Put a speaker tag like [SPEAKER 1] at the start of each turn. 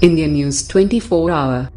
[SPEAKER 1] Indian News 24 Hour.